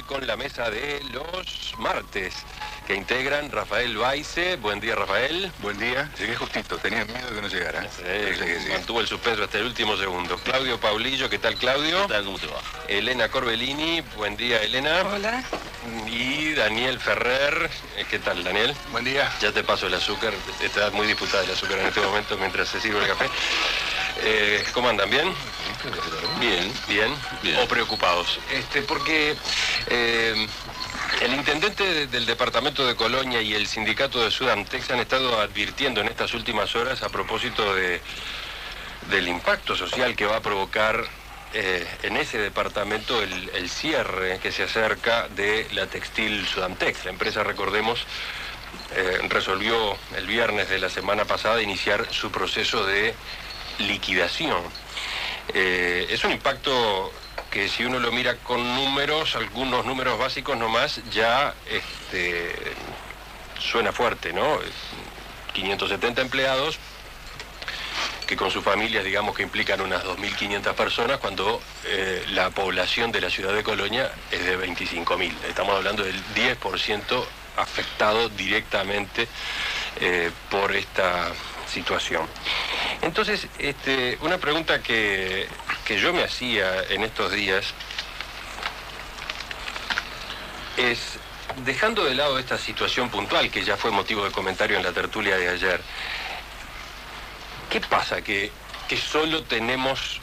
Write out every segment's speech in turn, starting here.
hoy con la mesa de los martes que integran Rafael Baice. Buen día, Rafael. Buen día. Llegué justito, tenía miedo de que no llegara. Sí, mantuvo el suspenso hasta el último segundo. Claudio Paulillo, ¿qué tal, Claudio? ¿Qué tal? ¿Cómo te va? Elena Corbellini, buen día, Elena. Hola. Y Daniel Ferrer, eh, ¿qué tal, Daniel? Buen día. Ya te paso el azúcar, está muy disputada el azúcar en este momento mientras se sirve el café. Eh, ¿Cómo andan? ¿Bien? Bien, bien. Bien. ¿O preocupados? Este, porque eh, el intendente del departamento de Colonia y el sindicato de Sudantex han estado advirtiendo en estas últimas horas a propósito de, del impacto social que va a provocar eh, en ese departamento el, el cierre que se acerca de la textil Sudantex. La empresa, recordemos, eh, resolvió el viernes de la semana pasada iniciar su proceso de liquidación. Eh, es un impacto que si uno lo mira con números, algunos números básicos nomás, ya este, suena fuerte, ¿no? 570 empleados que con sus familias digamos que implican unas 2.500 personas cuando eh, la población de la ciudad de Colonia es de 25.000. Estamos hablando del 10% afectado directamente eh, por esta situación. Entonces, este, una pregunta que, que yo me hacía en estos días es, dejando de lado esta situación puntual, que ya fue motivo de comentario en la tertulia de ayer, ¿qué pasa? Que, que solo tenemos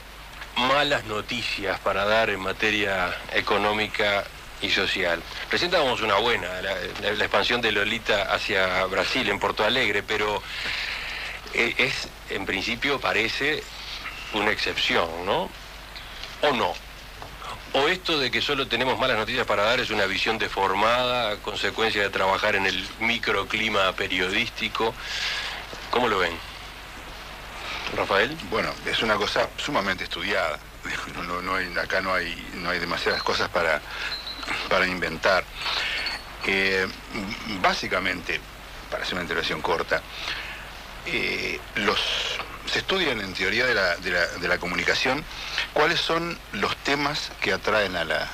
malas noticias para dar en materia económica y social. Recién dábamos una buena, la, expansión de Lolita hacia Brasil, en Porto Alegre, pero es, en principio, parece una excepción, ¿no? ¿O no? ¿O esto de que solo tenemos malas noticias para dar es una visión deformada, consecuencia de trabajar en el microclima periodístico? ¿Cómo lo ven? Rafael. Bueno, es una cosa sumamente estudiada. No, hay- acá no hay, no hay demasiadas cosas para, para inventar. Eh, básicamente, para hacer una intervención corta, eh, los, se estudian en teoría de la, de la- comunicación cuáles son los temas que atraen a la,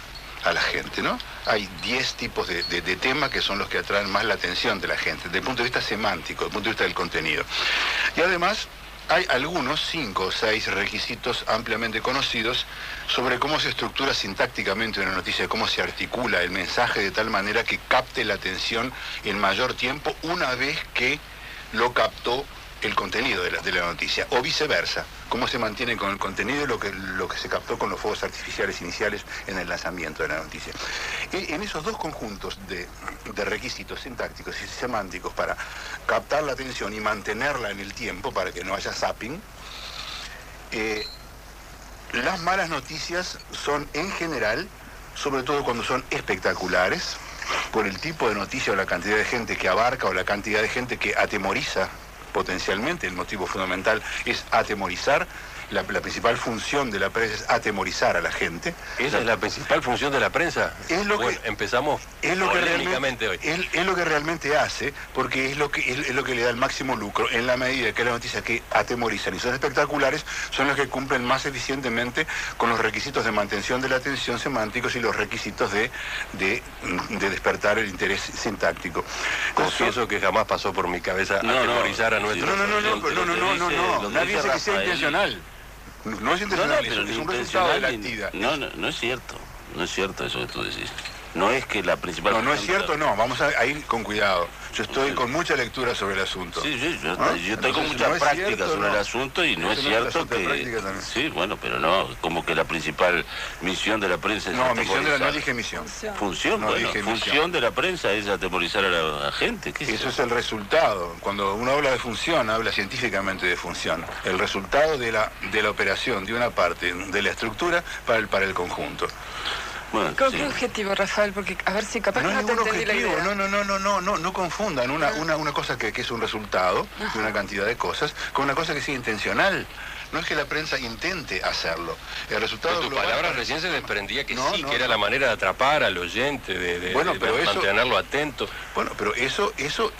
a la gente, ¿no? Hay 10 tipos de, de- de temas que son los que atraen más la atención de la gente, desde el punto de vista semántico, desde el punto de vista del contenido. Y además hay algunos, cinco o seis requisitos ampliamente conocidos sobre cómo se estructura sintácticamente una noticia, cómo se articula el mensaje de tal manera que capte la atención en mayor tiempo una vez que lo captó el contenido de la, noticia, o viceversa, cómo se mantiene con el contenido lo que, lo que se captó con los fuegos artificiales iniciales en el lanzamiento de la noticia. E- En esos dos conjuntos de, de requisitos sintácticos y semánticos para captar la atención y mantenerla en el tiempo para que no haya zapping, eh, las malas noticias son en general, sobre todo cuando son espectaculares, por el tipo de noticia o la cantidad de gente que abarca o la cantidad de gente que atemoriza potencialmente. El motivo fundamental es atemorizar. La, la principal función de la prensa es atemorizar a la gente. ¿Esa es la principal función de la prensa? Es lo que- Bueno, empezamos Es lo, que realmente, hoy. es, es lo que realmente hace, porque es lo que es, es lo que le da el máximo lucro en la medida que las noticias que atemorizan y son espectaculares son las que cumplen más eficientemente con los requisitos de mantención de la atención semánticos y los requisitos de, de, de despertar el interés sintáctico. Confieso que jamás pasó por mi cabeza No, no. atemorizar a Sí, nuestros No, no, no, no, oyentes. no, no, no, no, dice- no, lo que nadie dice dice que sea Rafael. intencional. No, no es No, no, intencional, pero es, ni es un resultado de la intencional actividad. No, no, no es cierto. No es cierto eso que tú decís. No es que la principal... No, no es cierto, no, vamos a, a ir con cuidado. Yo estoy con mucha lectura sobre el asunto. Sí, sí, yo, ¿Ah? yo estoy con mucha no práctica cierto, sobre no. el asunto y no es cierto que... Sí, bueno, pero no, como que la principal misión de la prensa es No, misión de la, no dije misión. Función, No bueno, dije función misión. de la prensa es atemorizar a la a gente. ¿qué sé Eso es el resultado. Cuando uno habla de función, habla científicamente de función. El resultado de la, de la operación de una parte de la estructura para el, para el conjunto. Bueno, ¿Con sí. qué objetivo, Rafael? Porque a ver si capaz No que no te entendí la idea. no, no, no, no, no, no, no confundan una, una, una cosa que, que es un resultado de una cantidad de cosas con una cosa que es intencional. No es que la prensa intente hacerlo. El resultado Pero tu global- palabra recién se desprendía que No, sí, no, que era no. la manera de atrapar al oyente, de, de- Bueno, de pero eso- mantenerlo atento. Bueno, pero eso, eso,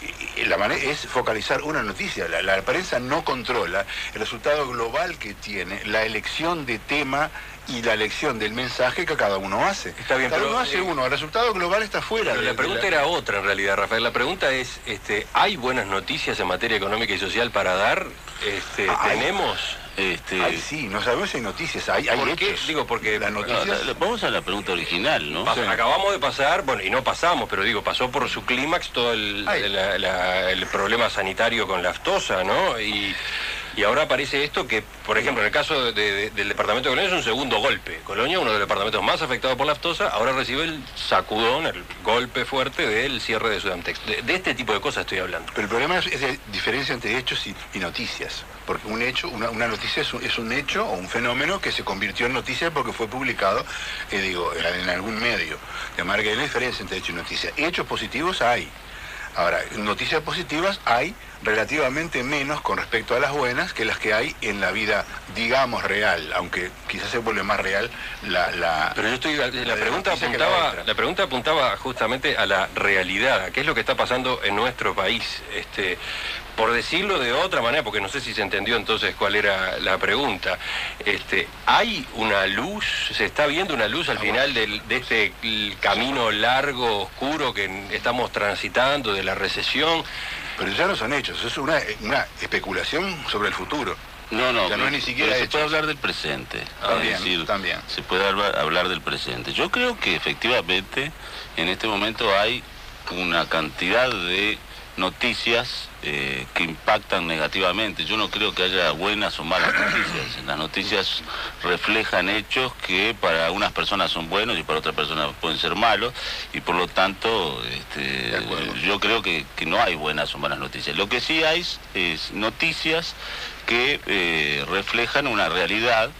la manera es focalizar una noticia. La, la prensa no controla el resultado global que tiene la elección de tema y la elección del mensaje que cada uno hace. Está bien, cada pero, uno hace eh, uno, el resultado global está fuera. Pero de- la de pregunta era otra en realidad, Rafael. La pregunta es, este, ¿hay buenas noticias en materia económica y social para dar? Este, Ah, hay. ¿Tenemos? Este, Ay, sí, no sabemos si hay noticias, hay, hay ¿Por qué? Digo, porque- las no, noticias... la- vamos a la pregunta original, ¿no? Pas- Acabamos de pasar, bueno, y no pasamos, pero digo, pasó por su clímax todo el, Ay. la- la- el problema sanitario con la aftosa, ¿no? Y, y ahora aparece esto que, por ejemplo, en el caso de- de- del departamento de Colonia es un segundo golpe. Colonia, uno de los departamentos más afectados por la aftosa, ahora recibe el sacudón, el golpe fuerte del cierre de Sudamtex. De, de este tipo de cosas estoy hablando. Pero el problema es, es la diferencia entre hechos y, noticias. Porque un hecho, una, una noticia es un, hecho o un fenómeno que se convirtió en noticia porque fue publicado, eh, digo, en, en algún medio. De manera que hay una diferencia entre hecho y noticia. Hechos positivos hay. Ahora, noticias positivas hay relativamente menos con respecto a las buenas que las que hay en la vida, digamos, real, aunque quizás se vuelve más real la... la Pero yo estoy, la, pregunta la apuntaba, la pregunta apuntaba justamente a la realidad, a qué es lo que está pasando en nuestro país. Este, por decirlo de otra manera, porque no sé si se entendió entonces cuál era la pregunta. Este, ¿hay una luz? ¿Se está viendo una luz al final del- de este camino largo, oscuro que estamos transitando de la recesión? Pero ya no son hechos, es una, una especulación sobre el futuro. No, no, sea, no es ni siquiera pero se puede hablar del presente. También, es decir, también. se puede hablar, hablar del presente. Yo creo que efectivamente en este momento hay una cantidad de noticias eh, que impactan negativamente. Yo no creo que haya buenas o malas noticias. Las noticias reflejan hechos que para unas personas son buenos y para otras personas pueden ser malos y por lo tanto este, yo creo que, que no hay buenas o malas noticias. Lo que sí hay es, es noticias que eh, reflejan una realidad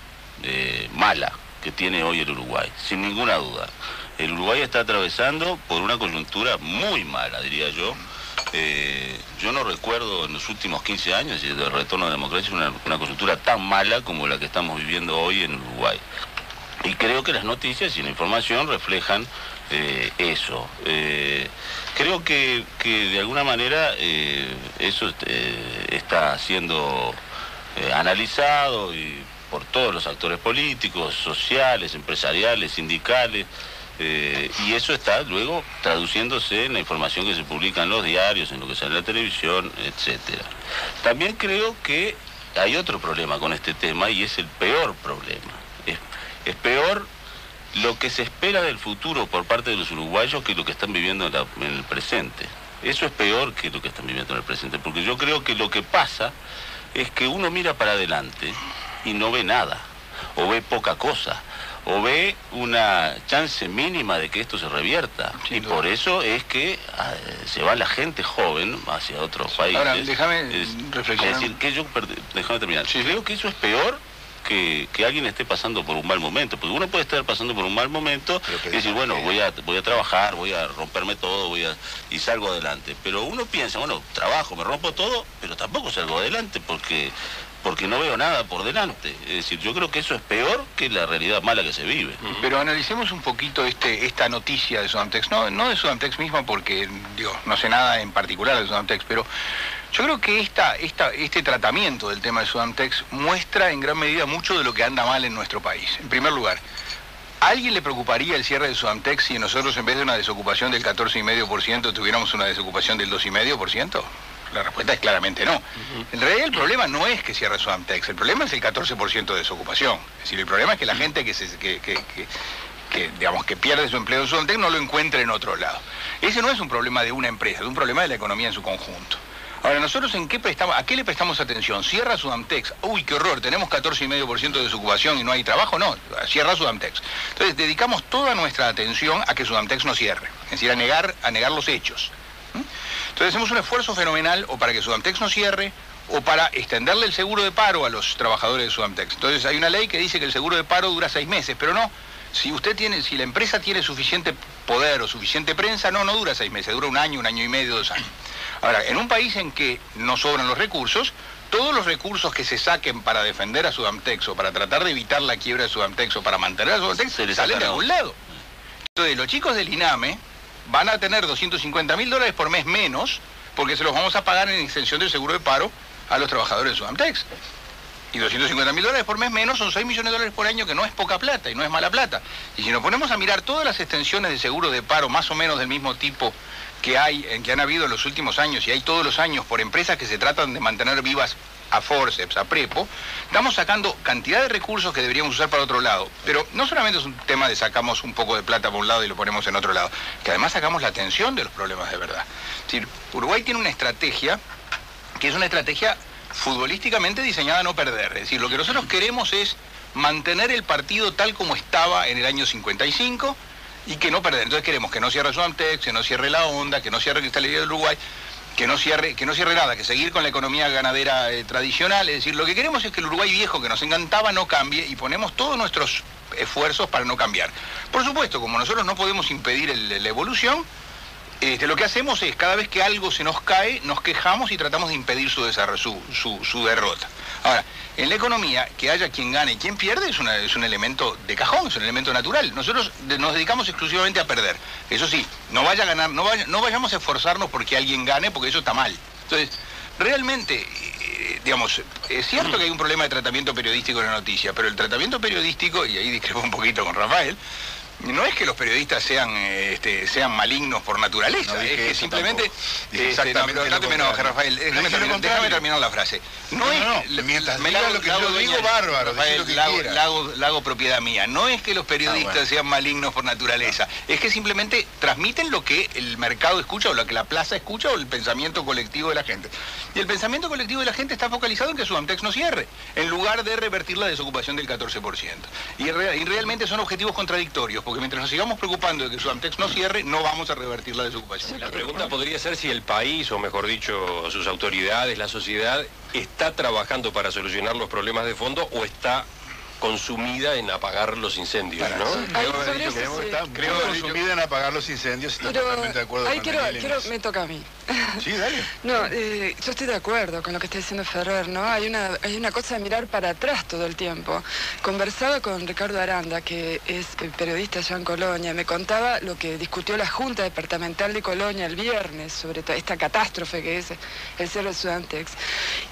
eh, mala que tiene hoy el Uruguay, sin ninguna duda. El Uruguay está atravesando por una coyuntura muy mala, diría yo. Eh, yo no recuerdo en los últimos 15 años del retorno a la democracia una, una coyuntura tan mala como la que estamos viviendo hoy en Uruguay. Y creo que las noticias y la información reflejan eh, eso. Eh, creo que, que de alguna manera eso está siendo analizado y por todos los actores políticos, sociales, empresariales, sindicales. Eh, y eso está luego traduciéndose en la información que se publica en los diarios, en lo que sale en la televisión, etcétera. También creo que hay otro problema con este tema y es el peor problema. Es, es peor lo que se espera del futuro por parte de los uruguayos que lo que están viviendo en el presente. Eso es peor que lo que están viviendo en el presente, porque yo creo que lo que pasa es que uno mira para adelante y no ve nada, o ve poca cosa, o ve una chance mínima de que esto se revierta. Sin y duda. por eso es que ah, se va la gente joven hacia otros países. Ahora, déjame Es- reflexionar. Es decir, que yo, déjame terminar. Sí. Creo que eso es peor que, que alguien esté pasando por un mal momento, porque uno puede estar pasando por un mal momento y decir, bueno, voy a, voy a trabajar, voy a romperme todo, voy a y salgo adelante. Pero uno piensa, bueno, trabajo, me rompo todo, pero tampoco salgo adelante porque porque no veo nada por delante. Es decir, yo creo que eso es peor que la realidad mala que se vive. Pero analicemos un poquito este, esta noticia de Sudamtex, no, no de Sudamtex misma porque digo, no sé nada en particular de Sudamtex, pero yo creo que esta, esta, este tratamiento del tema de Sudamtex muestra en gran medida mucho de lo que anda mal en nuestro país. En primer lugar, ¿a alguien le preocuparía el cierre de Sudamtex si nosotros en vez de una desocupación del 14,5% tuviéramos una desocupación del 2,5%? La respuesta es claramente no. En realidad el problema no es que cierre Sudamtex, el problema es el 14% de desocupación. Es decir, el problema es que la gente que, se, que, que- que- que, digamos, que pierde su empleo en Sudamtex no lo encuentre en otro lado. Ese no es un problema de una empresa, es un problema de la economía en su conjunto. Ahora, nosotros en qué prestamos, ¿a qué le prestamos atención? ¿Cierra Sudamtex? Uy, qué horror, tenemos 14,5% de desocupación y no hay trabajo. No, cierra Sudamtex. Entonces, dedicamos toda nuestra atención a que Sudamtex no cierre, es decir, a negar, a negar los hechos. ¿Mm? Entonces, hacemos un esfuerzo fenomenal o para que Sudamtex no cierre o para extenderle el seguro de paro a los trabajadores de Sudamtex. Entonces, hay una ley que dice que el seguro de paro dura seis meses, pero no. Si usted tiene, si la empresa tiene suficiente poder o suficiente prensa, no, no dura seis meses, dura un año, un año y medio, dos años. Ahora, en un país en que no sobran los recursos, todos los recursos que se saquen para defender a Sudamtex o para tratar de evitar la quiebra de Sudamtex o para mantener a Sudamtex, Se le salen de algún lado. Entonces, los chicos del INAME van a tener 250 mil dólares por mes menos porque se los vamos a pagar en extensión del seguro de paro a los trabajadores de Sudamtex. Y 250 mil dólares por mes menos son 6 millones de dólares por año, que no es poca plata y no es mala plata. Y si nos ponemos a mirar todas las extensiones de seguro de paro, más o menos del mismo tipo que hay, que han habido en los últimos años, y hay todos los años por empresas que se tratan de mantener vivas a forceps, a prepo, estamos sacando cantidad de recursos que deberíamos usar para otro lado. Pero no solamente es un tema de sacamos un poco de plata por un lado y lo ponemos en otro lado, que además sacamos la atención de los problemas de verdad. Es decir, Uruguay tiene una estrategia que es una estrategia futbolísticamente diseñada a no perder. Es decir, lo que nosotros queremos es mantener el partido tal como estaba en el año 55 y que no perder. Entonces queremos que no cierre Suamtex, que no cierre la onda, que no cierre Cristalería del Uruguay, que no cierre, que no cierre nada, que seguir con la economía ganadera eh, tradicional. Es decir, lo que queremos es que el Uruguay viejo que nos encantaba no cambie y ponemos todos nuestros esfuerzos para no cambiar. Por supuesto, como nosotros no podemos impedir la evolución, este, lo que hacemos es, cada vez que algo se nos cae, nos quejamos y tratamos de impedir su, su, su- su derrota. Ahora, en la economía, que haya quien gane y quien pierde es, una- es un elemento de cajón, es un elemento natural. Nosotros nos dedicamos exclusivamente a perder. Eso sí, no vaya a ganar, no vayamos a esforzarnos porque alguien gane, porque eso está mal. Entonces, realmente, eh, digamos, es cierto que hay un problema de tratamiento periodístico en la noticia, pero el tratamiento periodístico, y ahí discrepo un poquito con Rafael, no es que los periodistas sean, eh, este, sean malignos por naturaleza, No es que simplemente... este, no, exactamente no me. Rafael, déjame, terminar, contrario. déjame terminar la frase. No, es mientras me diga la hago- lo que yo digo, bárbaro, Rafael, lo que propiedad mía. No es que los periodistas Ah, bueno. sean malignos por naturaleza, es que simplemente transmiten lo que el mercado escucha o lo que la plaza escucha o el pensamiento colectivo de la gente. Y el pensamiento colectivo de la gente está focalizado en que Sudamtex no cierre, en lugar de revertir la desocupación del 14%. Y, re- y realmente son objetivos contradictorios, porque mientras nos sigamos preocupando de que Sudamtex no cierre, no vamos a revertir la desocupación. La pregunta podría ser si el país, o mejor dicho, sus autoridades, la sociedad, está trabajando para solucionar los problemas de fondo o está consumida en apagar los incendios, ¿no? Creo haber sobre dicho eso que sí. está Creo haber dicho- consumida en apagar los incendios. Estoy Pero totalmente de acuerdo ahí con quiero, quiero, me toca a mí. No, eh, yo estoy de acuerdo con lo que está diciendo Ferrer, ¿no? Hay una, hay una cosa de mirar para atrás todo el tiempo. Conversaba con Ricardo Aranda, que es eh, periodista allá en Colonia, me contaba lo que discutió la Junta Departamental de Colonia el viernes sobre esta catástrofe que es el cierre de Sudantex.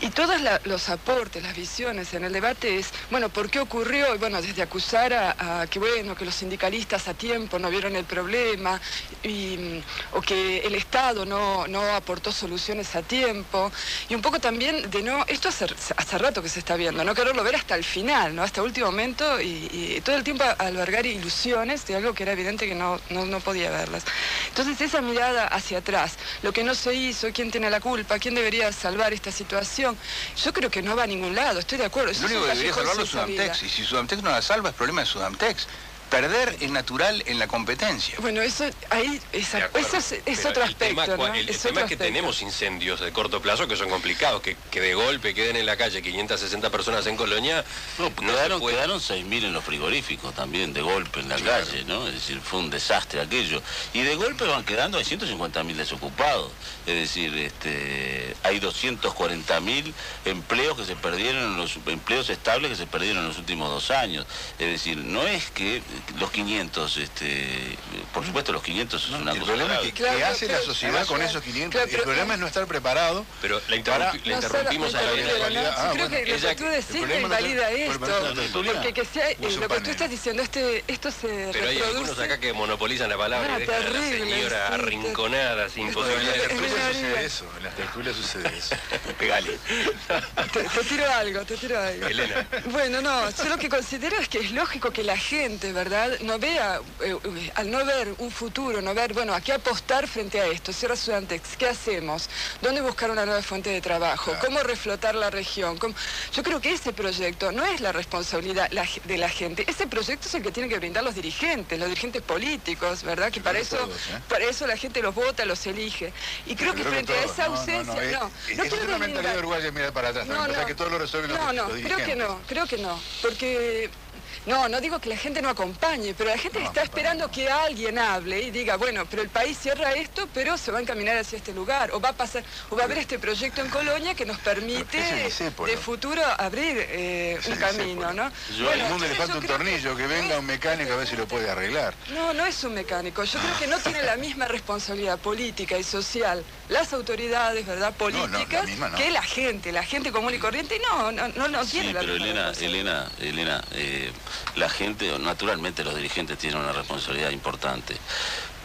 Y todos los aportes, las visiones en el debate es, bueno, ¿por qué ocurrió? Y bueno, desde acusar a, que, bueno, que los sindicalistas a tiempo no vieron el problema, mm, o que el Estado no aportó soluciones a tiempo, y un poco también de no, esto hace, hace rato que se está viendo, no quererlo ver hasta el final, ¿no? hasta el último momento, y, y todo el tiempo albergar ilusiones de algo que era evidente que no, no, no podía verlas. Entonces esa mirada hacia atrás, lo que no se hizo, quién tiene la culpa, quién debería salvar esta situación, yo creo que no va a ningún lado, estoy de acuerdo. Lo único que debería salvarlo es. Sudamtex. Y si Sudamtex no la salva, es problema de Sudamtex. Perder es natural en la competencia. Bueno, eso ahí esa- eso es, otro el tema aspecto, ¿no? El, tema es que aspecto. tenemos incendios de corto plazo que son complicados, que, que de golpe queden en la calle 560 personas en Colonia. No, quedaron, puede. quedaron 6.000 en los frigoríficos también, de golpe en la Claro. calle, ¿no? Es decir, fue un desastre aquello. Y de golpe van quedando, hay 150.000 desocupados. Es decir, este, hay 240.000 empleos que se perdieron, en los empleos estables que se perdieron en los últimos dos años. Es decir, no es que los 500, este, por supuesto los 500 es una el cosa problema es grave. que, Claro, ¿qué hace la sociedad claro, con claro. esos 500? Claro, el pero- problema es no estar preparado. Pero la, interrumpi- Para- la No, interrumpimos solo- a la no, ¿no? Ah, Yo creo bueno, que lo ella- que tú el decís no invalida es- esto. es Porque que sea, eh, lo que tú estás diciendo, este, esto se Pero hay algunos acá que monopolizan la palabra Ah, y dejan a la señora arrinconada, sin posibilidad de Una sucede eso. En las tertulias sucede eso. Pegale. Te, te tiro algo, te tiro algo. Elena. Bueno, no, yo lo que considero es que es lógico que la gente, ¿verdad?, no vea, eh, eh, al no ver un futuro, no ver, bueno, a qué apostar frente a esto, cierra Sudantex, ¿qué hacemos? ¿Dónde buscar una nueva fuente de trabajo? ¿Cómo reflotar la región? ¿Cómo- Yo creo que ese proyecto no es la responsabilidad de la gente, ese proyecto es el que tienen que brindar los dirigentes, los dirigentes políticos, ¿verdad? Que para eso, todos, ¿eh? para eso la gente los vota, los elige. Y creo, que frente a esa No, no, ausencia, no, no, es, no es quiero una mentalidad deslindar. uruguaya mirar para atrás. también. Pasa que todo lo resuelven los, no, no, creo que no, creo que no, porque No, no digo que la gente no acompañe, pero la gente está esperando que alguien hable y diga, bueno, pero el país cierra esto, pero se va a encaminar hacia este lugar, o va a pasar, o va a haber este proyecto en Colonia que nos permite de futuro abrir eh, un camino, ¿no? Yo, bueno, mundo le falta un tornillo, que, venga un mecánico a ver si lo puede arreglar. No, no es un mecánico. Yo creo que no tiene la misma responsabilidad política y social las autoridades, ¿verdad? Políticas, que la gente, la gente común y corriente, no, no, no, no tiene la pero Elena, Elena, Elena, eh, la gente, naturalmente los dirigentes tienen una responsabilidad importante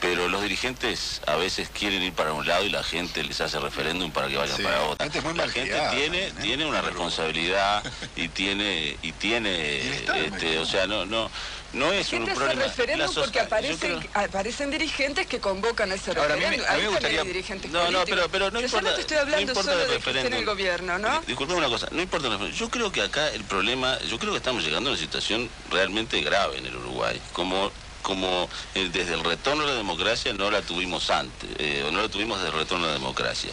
pero los dirigentes a veces quieren ir para un lado y la gente les hace referéndum para que vayan para otro. La gente, tiene, tiene una responsabilidad y tiene, y tiene, este, o sea, no, no, no es un problema. referéndum porque aparecen, aparecen dirigentes que convocan ese referéndum. a mí, me gustaría... dirigentes no, no, pero, pero no importa. Yo no te estoy hablando solo de, que en el gobierno, ¿no? Disculpe una cosa, no importa el referéndum. Yo creo que acá el problema, yo creo que estamos llegando a una situación realmente grave en el Uruguay. Como como eh, desde el retorno a la democracia no la tuvimos antes, eh, o no la tuvimos desde el retorno a la democracia.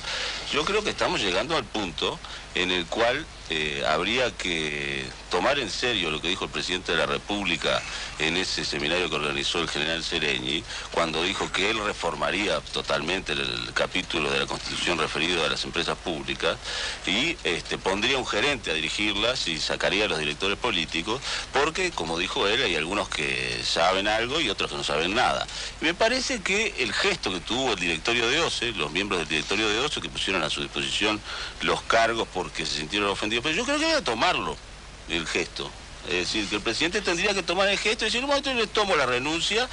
Yo creo que estamos llegando al punto en el cual eh, habría que tomar en serio lo que dijo el presidente de la República en ese seminario que organizó el general Sereñi, cuando dijo que él reformaría totalmente el, capítulo de la Constitución referido a las empresas públicas y este, pondría un gerente a dirigirlas y sacaría a los directores políticos, porque, como dijo él, hay algunos que saben algo y otros que no saben nada. me parece que el gesto que tuvo el directorio de OCE, los miembros del directorio de OCE que pusieron a su disposición los cargos porque se sintieron ofendidos, pero yo creo que voy a tomarlo, el gesto. Es decir, que el presidente tendría que tomar el gesto y decir, un momento le tomo la renuncia,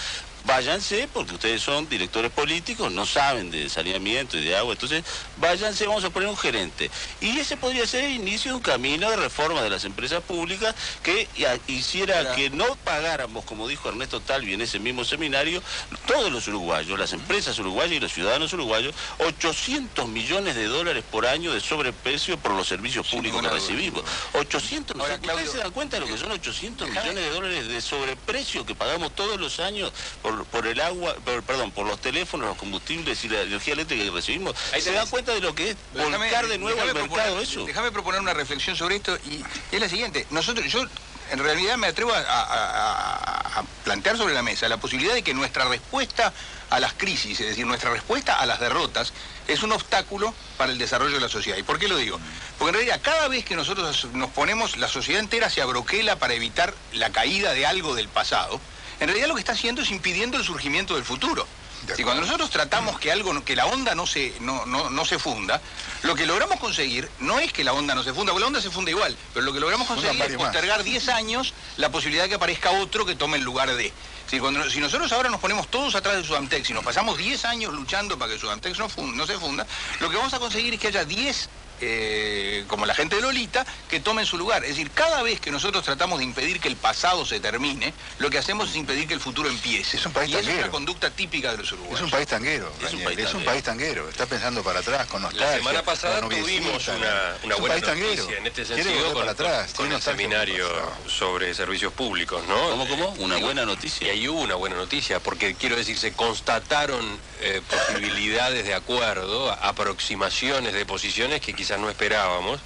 váyanse, porque ustedes son directores políticos, no saben de saneamiento y de agua, entonces váyanse, vamos a poner un gerente. Y ese podría ser el inicio de un camino de reforma de las empresas públicas que hiciera que no pagáramos, como dijo Ernesto Talvi en ese mismo seminario, todos los uruguayos, las empresas uruguayas y los ciudadanos uruguayos, 800 millones de dólares por año de sobreprecio por los servicios públicos que recibimos. 800, ¿ustedes se dan cuenta de lo que son 800 millones de dólares de sobreprecio que pagamos todos los años por, el agua, perdón, por los teléfonos, los combustibles y la energía eléctrica que recibimos, ¿se dan cuenta de lo que es volcar de nuevo al mercado eso? Déjame proponer una reflexión sobre esto y, es la siguiente. Nosotros, yo en realidad me atrevo a, plantear sobre la mesa la posibilidad de que nuestra respuesta a las crisis, es decir, nuestra respuesta a las derrotas, es un obstáculo para el desarrollo de la sociedad. ¿Y por qué lo digo? Porque en realidad cada vez que nosotros nos ponemos, la sociedad entera se abroquela para evitar la caída de algo del pasado, en realidad lo que está haciendo es impidiendo el surgimiento del futuro. Si cuando nosotros tratamos que algo, que la onda no se, no, no, se funda, lo que logramos conseguir no es que la onda no se funda, porque la onda se funda igual, pero lo que logramos conseguir es postergar 10 años la posibilidad de que aparezca otro que tome el lugar de. Si, cuando, si nosotros ahora nos ponemos todos atrás de Sudamtex y nos pasamos 10 años luchando para que Sudamtex no, no se funda, lo que vamos a conseguir es que haya 10 eh, como la gente de Lolita, que tomen su lugar. Es decir, cada vez que nosotros tratamos de impedir que el pasado se termine, lo que hacemos es impedir que el futuro empiece. Es un país y tanguero. es una conducta típica de los uruguayos. Es un país tanguero, es, un país, tanguero. Está pensando para atrás, con nostalgia. La semana pasada tuvimos una, buena noticia en este sentido con, atrás, con el seminario sobre servicios públicos, ¿no? ¿Cómo, cómo? Una buena noticia. Y ahí hubo una buena noticia, porque quiero decir, se constataron eh, posibilidades de acuerdo, aproximaciones de posiciones que quizás no esperábamos.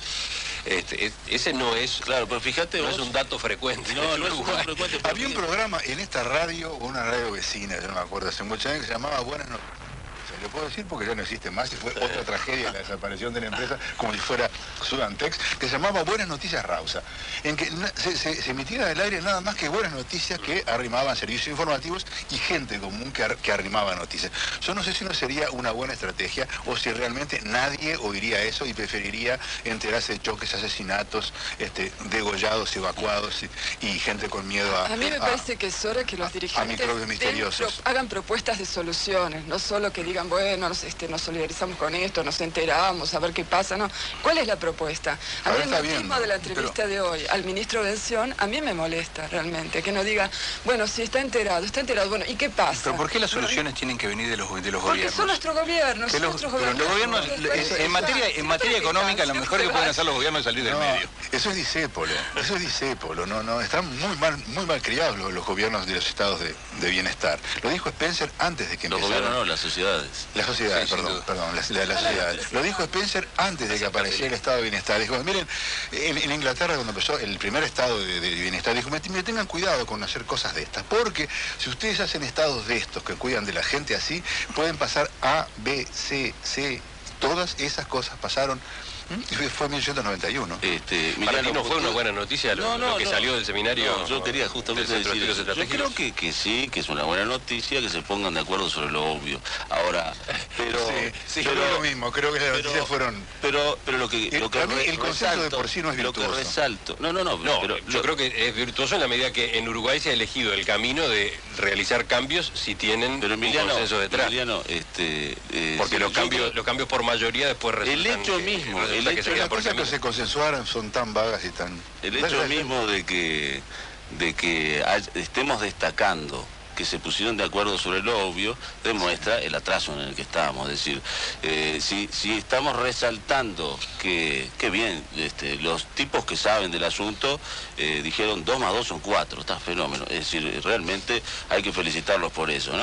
Este, ese no es, claro, pero fíjate, no es un dato frecuente. No, no es un dato frecuente. Había un programa en esta radio, una radio vecina, yo no me acuerdo hace muchos años, que se llamaba Buenas Noticias lo puedo decir porque ya no existe más y fue otra tragedia la desaparición de la empresa, como si fuera Sudantex, que se llamaba Buenas Noticias Rausa, en que se, se, emitía del aire nada más que buenas noticias que arrimaban servicios informativos y gente común que, que arrimaba noticias. Yo no sé si no sería una buena estrategia o si realmente nadie oiría eso y preferiría enterarse de choques, asesinatos, este, degollados, evacuados y, gente con miedo a... A mí me parece que es hora que los dirigentes hagan propuestas de soluciones, no solo que digan, bueno, nos, este, nos solidarizamos con esto, nos enteramos, a ver qué pasa, ¿no? ¿Cuál es la propuesta? A, mí el motivo de la entrevista de hoy al ministro Bención, a mí me molesta realmente, que no diga, bueno, si está enterado, está enterado, bueno, ¿y qué pasa? Pero ¿por qué las soluciones tienen que venir de los, de los Porque gobiernos? son nuestros gobiernos, son nuestros gobiernos. Los gobiernos, en materia, en materia económica, lo mejor que pueden hacer los gobiernos es salir del medio. Eso es disépolo, eso es disépolo, no, no, están muy mal, muy mal criados los, gobiernos de los estados de, bienestar. Lo dijo Spencer antes de que Los gobiernos no, las sociedades. Sociedades. Las sociedades, Sí, sin perdón, perdón, las, las sociedades. Lo dijo Spencer antes de que apareciera el estado de bienestar. Dijo, miren, en, en Inglaterra cuando empezó el primer estado de, de bienestar, dijo, tengan cuidado con hacer cosas de estas, porque si ustedes hacen estados de estos que cuidan de la gente así, pueden pasar A, B, C, C, todas esas cosas pasaron. ¿Mm? Fue en 1891. Este, Para Emiliano, no fue una buena noticia lo, No, no, lo que no. salió del seminario. Yo quería justamente decir, eso. yo creo que, que sí, que es una buena noticia que se pongan de acuerdo sobre lo obvio. Ahora, pero, Sí, sí, yo pero, creo lo mismo, creo que las pero- noticias fueron... pero, pero lo que, El- lo que mí el consenso de por sí no es Lo que virtuoso. resalto, no, no, no, No, pero yo lo- creo que es virtuoso en la medida que en Uruguay se ha elegido el camino de realizar cambios si tienen pero un Emiliano, consenso detrás. Emiliano, este, eh, Porque sí, los cambios, creo- los cambios por mayoría después El resultan hecho que- mismo, el que hecho se queda Las por cosas que se consensuaron son tan vagas y tan... El hecho mismo de que, de que hay- estemos destacando que se pusieron de acuerdo sobre lo obvio, demuestra el atraso en el que estamos. Es decir, eh, si, si estamos resaltando que, que bien, este, los tipos que saben del asunto eh, dijeron 2 más 2 son 4, está fenómeno. Es decir, realmente hay que felicitarlos por eso. en,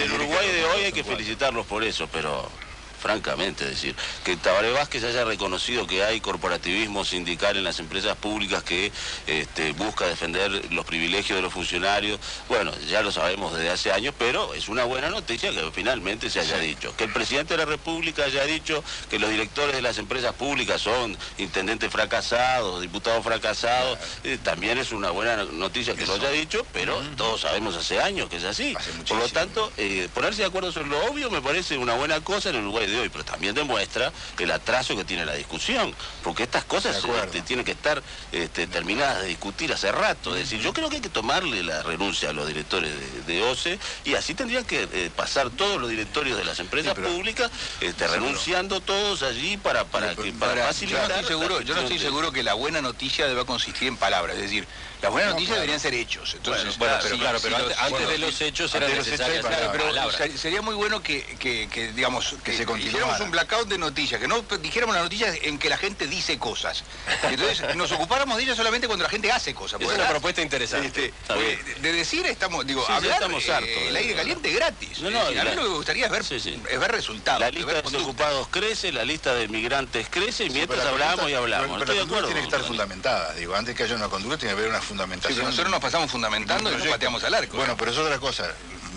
el que Uruguay de hoy hay que felicitarlos por eso, pero francamente, decir, que Tabaré Vázquez haya reconocido que hay corporativismo sindical en las empresas públicas que este, busca defender los privilegios de los funcionarios, bueno, ya lo sabemos desde hace años, pero es una buena noticia que finalmente se haya dicho. Que el presidente de la República haya dicho que los directores de las empresas públicas son intendentes fracasados, diputados fracasados, eh, también es una buena noticia que lo haya dicho, pero todos sabemos hace años que es así. Por lo tanto, eh, ponerse de acuerdo sobre lo obvio me parece una buena cosa en el De hoy, pero también demuestra el atraso que tiene la discusión, porque estas cosas este, tienen que estar este, terminadas de discutir hace rato. Es decir, yo creo que hay que tomarle la renuncia a los directores de, de OCE y así tendrían que eh, pasar todos los directorios de las empresas Sí, pero- públicas este, renunciando todos allí para, para, que, pero- para Ahora, yo facilitar. no estoy seguro, yo no estoy seguro que la buena noticia deba consistir en palabras, es decir, las buenas noticias deberían ser hechos. Entonces, Bueno, claro, pero si- claro, pero antes, los- antes bueno, de los hechos antes eran de los hechos hay necesarias las Pero sería muy bueno que, que- que, digamos, que, se continuara. hiciéramos un blackout de noticias, que no dijéramos las noticias en que la gente dice cosas. Entonces nos ocupáramos de ellas solamente cuando la gente hace cosas. Es una propuesta interesante. este, de decir estamos, digo, Sí, sí, hablar estamos eh, hartos, el aire caliente gratis. No, no, a mí la- lo que me gustaría es ver, Sí, sí. es ver resultados. La lista ver de desocupados crece, la lista de migrantes crece, y mientras hablamos y hablamos. pero- tiene que estar fundamentada. Digo, antes que haya una conducta tiene que haber una Sí, fundamentación. pero nosotros nos pasamos fundamentando y nos pateamos al arco. Bueno, pero es otra cosa.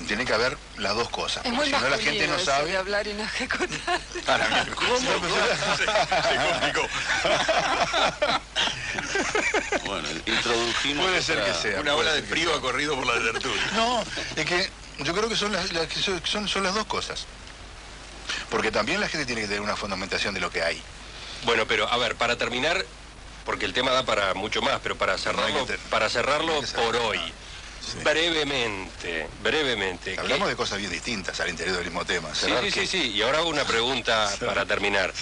Tiene que haber las dos cosas. Es porque muy si no, la gente no sabe. de hablar y no ejecutar. Para mí, se complicó. Bueno, introdujimos. Puede ser otra- que sea. Una ola de frío ha corrido por la tertulia. No, es que yo creo que son las, son- son las dos cosas. Porque también la gente tiene que tener una fundamentación de lo que hay. Bueno, pero a ver, para terminar, porque el tema da para mucho más, pero para cerrarlo, para cerrarlo por hoy, Sí. brevemente, brevemente. ¿qué- Hablamos de cosas bien distintas al interior del mismo tema. Sí, sí, que- sí, sí. Y ahora hago una pregunta para terminar.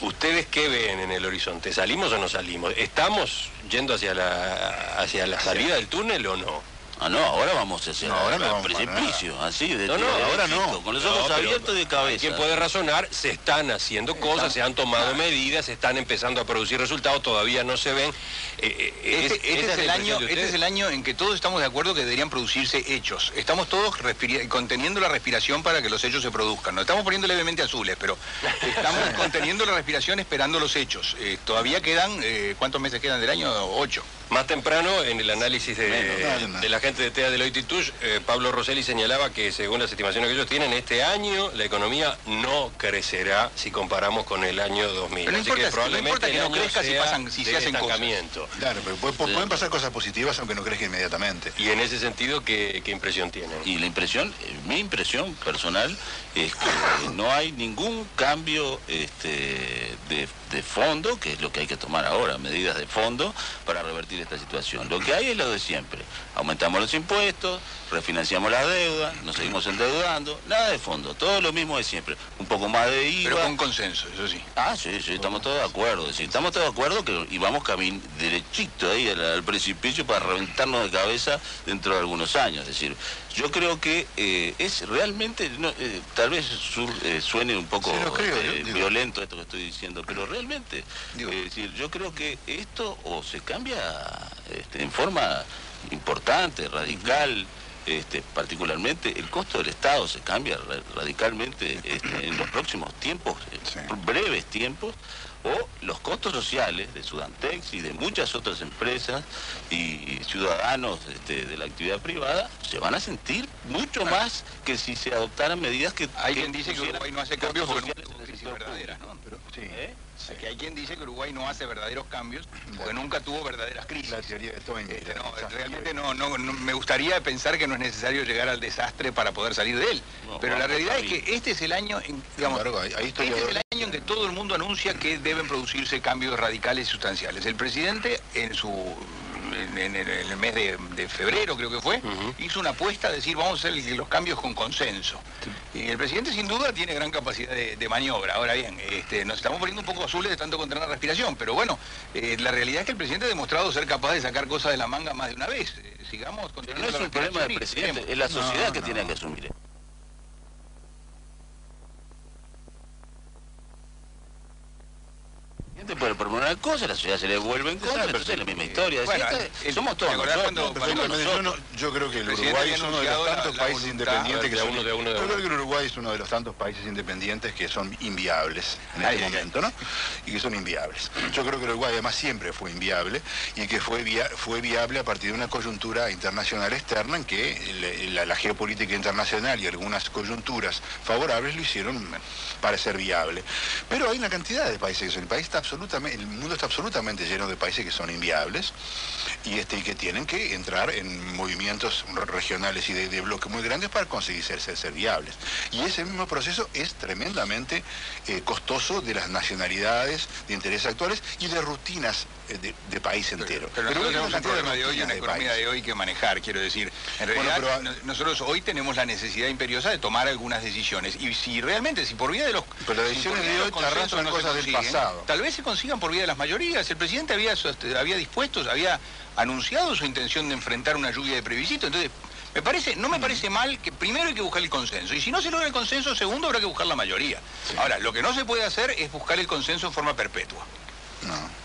¿Ustedes qué ven en el horizonte? ¿Salimos o no salimos? ¿Estamos yendo hacia la, hacia la salida del túnel o no? Ah, no, ahora vamos hacia No, ahora no vamos precipicio, así, de No, no, de ahora no. Con los No, ojos abiertos de cabeza. Quien puede razonar, se están haciendo cosas, se han tomado medidas, se están empezando a producir resultados, todavía no se ven. Eh, eh, Este, es- este es el año, este es el año en que todos estamos de acuerdo que deberían producirse hechos. Estamos todos conteniendo la respiración para que los hechos se produzcan. Nos estamos poniendo levemente azules, pero estamos conteniendo la respiración esperando los hechos. Eh, todavía quedan, eh, ¿cuántos meses quedan del año? Ocho. Más temprano, en el análisis de, Menos, no, no. de la gente de TEA Deloitte y Touche, eh, Pablo Rosselli señalaba que según las estimaciones que ellos tienen, este año la economía no crecerá si comparamos con el año 2000. Pero no Así importa- que no probablemente importa que el no crezca si pasan- si se de hacen cosas. Claro, pero pu- pu- pueden pasar cosas positivas aunque no crezca inmediatamente. Y en ese sentido, ¿qué, qué impresión tienen? Y la impresión, eh, mi impresión personal es que no hay ningún cambio este, de, de fondo, que es lo que hay que tomar ahora, medidas de fondo para revertir esta situación. Lo que hay es lo de siempre. Aumentamos los impuestos, refinanciamos la deuda, nos seguimos endeudando, nada de fondo, todo lo mismo de siempre. Un poco más de IVA. Pero con consenso, eso sí. Ah, sí, sí, estamos todos de acuerdo. estamos todos de acuerdo que y vamos camin derechito ahí al, al precipicio para reventarnos de cabeza dentro de algunos años. Es decir, yo creo que eh, es realmente, no, eh, tal vez eh, suene un poco Sí, lo creo, yo digo. violento esto que estoy diciendo, pero realmente, es decir, yo creo que esto o se cambia este, en forma importante, radical, este, particularmente, el costo del Estado se cambia radicalmente este, en los próximos tiempos, breves tiempos, o los costos sociales de Sudantex y de muchas otras empresas y ciudadanos este, de la actividad privada se van a sentir mucho más que si se adoptaran medidas que... Hay quien dice que Uruguay no hace cambios porque no tuvo crisis verdaderas, ¿no? Pero, sí. ¿Eh? Que hay quien dice que Uruguay no hace verdaderos cambios porque nunca tuvo verdaderas crisis. La teoría de este, no, realmente no, no, me gustaría pensar que no es necesario llegar al desastre para poder salir de él. Pero la realidad es que este es el año, en, digamos, este es el año en que todo el mundo anuncia que deben producirse cambios radicales y sustanciales. El presidente en su en, el mes de, febrero creo que fue, hizo una apuesta de decir vamos a hacer los cambios con consenso. Y el presidente sin duda tiene gran capacidad de, maniobra. Ahora bien, este, nos estamos poniendo un poco azules de tanto contener la respiración, pero bueno, eh, la realidad es que el presidente ha demostrado ser capaz de sacar cosas de la manga más de una vez. Eh, sigamos Pero no es un problema del presidente, es la sociedad que tiene que asumir. Puede proponer una cosa, la sociedad se le vuelve en contra, entonces es la misma historia. somos todos yo, creo que el Uruguay es uno de los tantos países independientes que son, Yo creo que el Uruguay es uno de los tantos países independientes que son inviables en este momento, ¿no? Y que son inviables. Yo creo que el Uruguay además siempre fue inviable y que fue, fue viable a partir de una coyuntura internacional externa en que la, geopolítica internacional y algunas coyunturas favorables lo hicieron parecer viable. Pero hay una cantidad de países que son, el país está el mundo está absolutamente lleno de países que son inviables y, este, que tienen que entrar en movimientos regionales y de, bloques muy grandes para conseguir ser, ser, viables. Y ese mismo proceso es tremendamente eh, costoso de las nacionalidades, de intereses actuales y de rutinas eh, de, país entero. Pero, nosotros tenemos un problema de hoy y una economía de hoy que manejar, quiero decir. En realidad, nosotros hoy tenemos la necesidad imperiosa de tomar algunas decisiones. Y si realmente, si por vía de los... Pero las decisiones de hoy son cosas del pasado. Tal vez se consigan por vía de las mayorías. El presidente había, este, había dispuesto, había anunciado su intención de enfrentar una lluvia de plebiscito. Entonces, me parece, no me mm. parece mal que primero hay que buscar el consenso. Y si no se logra el consenso, segundo habrá que buscar la mayoría. Ahora, lo que no se puede hacer es buscar el consenso en forma perpetua. No.